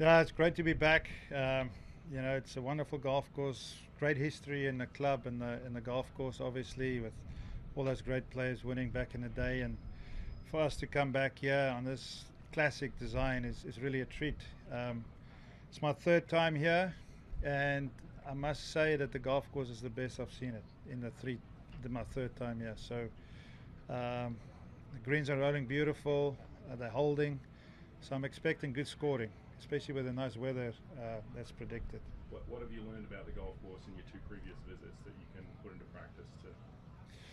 Yeah, it's great to be back. Um, you know, it's a wonderful golf course. Great history in the club and the in the golf course, obviously, with all those great players winning back in the day. And for us to come back here on this classic design is, is really a treat. Um, it's my third time here, and I must say that the golf course is the best I've seen it in the three, the, my third time here. So um, the greens are rolling beautiful. Uh, they're holding. So I'm expecting good scoring especially with the nice weather uh, that's predicted. What, what, have you learned about the golf course in your two previous visits that you can put into practice to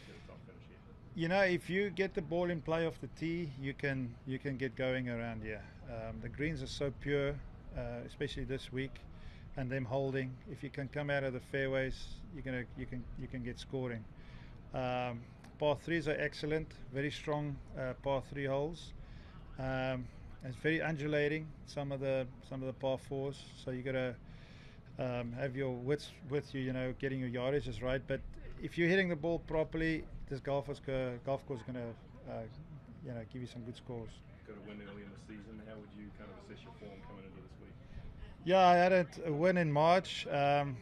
get a top finish here? You know, if you get the ball in play off the tee, you can you can get going around here. Um, the greens are so pure, uh, especially this week, and them holding. If you can come out of the fairways, you're gonna you can you can get scoring. Um, par threes are excellent, very strong uh, par three holes. Um, it's very undulating. Some of the some of the par fours, so you got to um, have your wits with you. You know, getting your yardage is right. But if you're hitting the ball properly, this golf is go, golf course is going to, uh, you know, give you some good scores. Got a win early in the season. How would you kind of assess your form coming into this week? Yeah, I had a win in March. Um,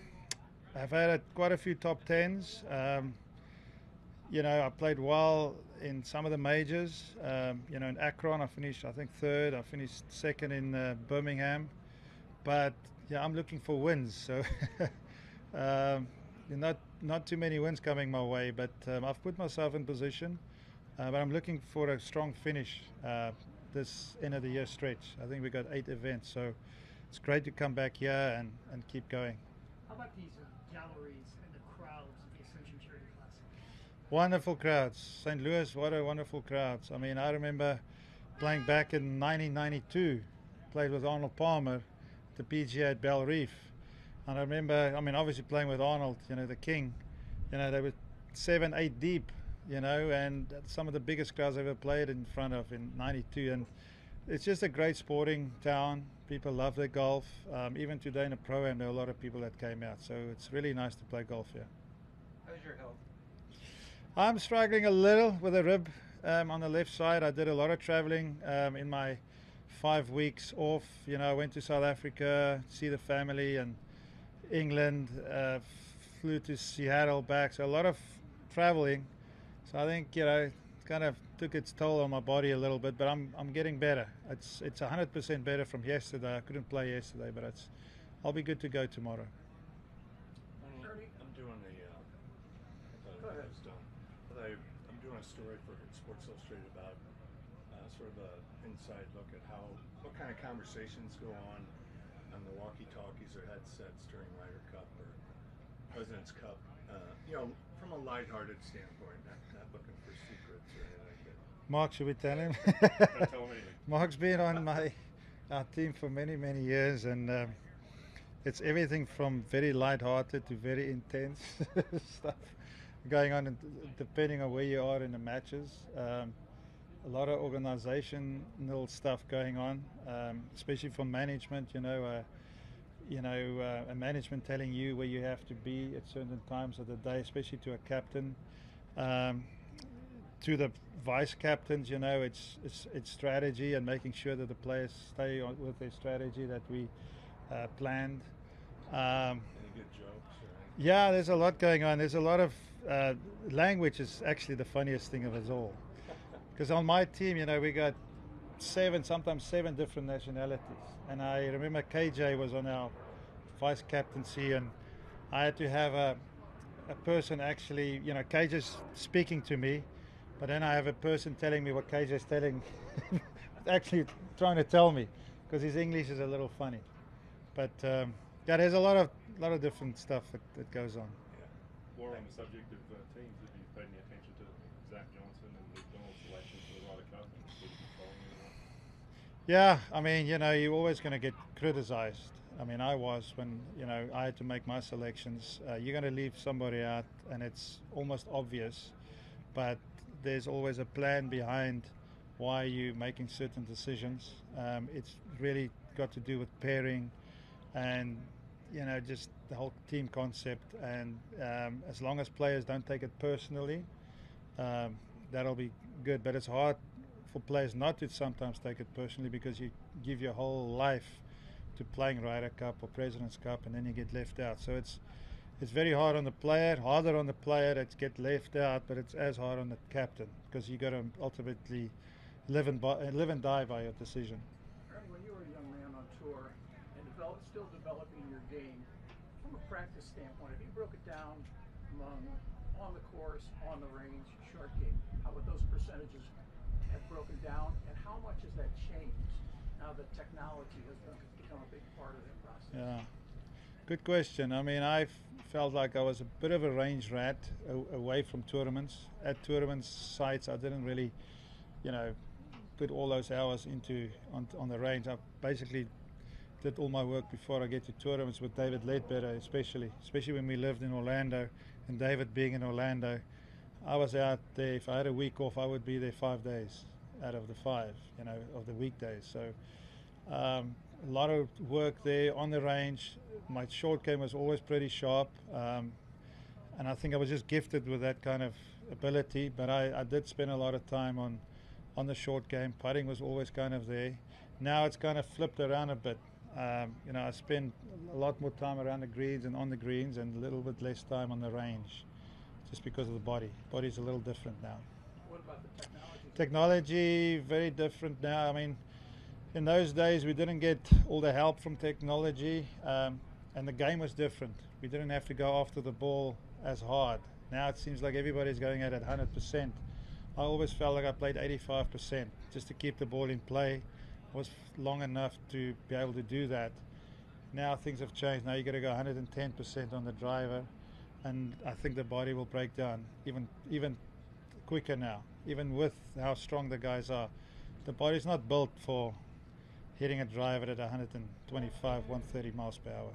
I've had a, quite a few top tens. Um, you know, I played well in some of the majors. Um, you know, in Akron, I finished, I think, third. I finished second in uh, Birmingham. But yeah, I'm looking for wins. So um, not not too many wins coming my way. But um, I've put myself in position. Uh, but I'm looking for a strong finish uh, this end of the year stretch. I think we got eight events, so it's great to come back here and, and keep going. How about these uh, galleries and the crowds of the Ascension Charity Classic? Wonderful crowds. St. Louis, what a wonderful crowds. I mean, I remember playing back in 1992, played with Arnold Palmer, the PGA at Bellerive. And I remember, I mean, obviously playing with Arnold, you know, the king. You know, they were seven, eight deep, you know, and some of the biggest crowds I've ever played in front of in 92. And it's just a great sporting town. People love their golf. Um, even today in the pro am, there are a lot of people that came out. So it's really nice to play golf here. How's your health? I'm struggling a little with a rib um, on the left side. I did a lot of traveling um, in my five weeks off. You know, I went to South Africa, see the family, and England. Uh, flew to Seattle back. So a lot of traveling. So I think you know, it kind of took its toll on my body a little bit. But I'm I'm getting better. It's it's 100% better from yesterday. I couldn't play yesterday, but it's I'll be good to go tomorrow. I'm doing a. Uh, Go ahead. I, I'm doing a story for Sports Illustrated about uh, sort of an inside look at how what kind of conversations go on on the walkie-talkies or headsets during Ryder Cup or President's Cup. Uh, you know, from a lighthearted standpoint, not, not looking for secrets or anything like that. Mark, should we tell him? Tell him anything. Mark's been on my our team for many many years, and um, it's everything from very light-hearted to very intense stuff going on, depending on where you are in the matches. Um, a lot of organizational stuff going on, um, especially from management. You know, uh, you know, uh, a management telling you where you have to be at certain times of the day, especially to a captain. Um, to the vice captains, you know, it's, it's it's strategy and making sure that the players stay on with their strategy that we uh, planned. Um, Any good jokes? Or yeah, there's a lot going on. There's a lot of uh, language is actually the funniest thing of us all. Because on my team, you know, we got seven, sometimes seven different nationalities. And I remember KJ was on our vice captaincy, and I had to have a, a person actually, you know, KJ's speaking to me, but then I have a person telling me what KJ's telling, actually trying to tell me, because his English is a little funny. But um, yeah, there's a lot of lot of different stuff that, that goes on. Yeah. On the subject of uh, teams, have you paid any attention to Zach Johnson and Luke Donald's selection for the Ryder Cup and following? Yeah, I mean, you know, you're always going to get criticized. I mean, I was when you know I had to make my selections. Uh, you're going to leave somebody out, and it's almost obvious. But there's always a plan behind why you're making certain decisions. Um, it's really got to do with pairing, and you know, just the whole team concept. And um, as long as players don't take it personally, um, that'll be good. But it's hard for players not to sometimes take it personally because you give your whole life to playing Ryder Cup or President's Cup, and then you get left out. So it's it's very hard on the player, harder on the player that get left out, but it's as hard on the captain because you got to ultimately live and live and die by your decision. Ernie, when you were a young man on tour and develop, still developing your game, from a practice standpoint, if you broke it down among on the course, on the range, short game, how would those percentages have broken down, and how much has that changed now that technology has become a big part of that process? Yeah, good question. I mean, I felt like I was a bit of a range rat away from tournaments. At tournament sites, I didn't really, you know, put all those hours into on, on the range. I basically did all my work before I get to tournaments with David Ledbetter, especially, especially when we lived in Orlando, and David being in Orlando, I was out there. If I had a week off, I would be there five days out of the five, you know, of the weekdays. So um, a lot of work there on the range. My short game was always pretty sharp, um, and I think I was just gifted with that kind of ability. But I, I did spend a lot of time on on the short game. Putting was always kind of there. Now it's kind of flipped around a bit. Um, you know, I spend a lot more time around the greens and on the greens, and a little bit less time on the range, just because of the body. Body's a little different now. What about the technology? Technology very different now. I mean, in those days we didn't get all the help from technology, um, and the game was different. We didn't have to go after the ball as hard. Now it seems like everybody's going at it 100%. I always felt like I played 85% just to keep the ball in play. Was long enough to be able to do that. Now things have changed. Now you got to go 110% on the driver, and I think the body will break down even even quicker now. Even with how strong the guys are, the body's not built for hitting a driver at 125, 130 miles per hour.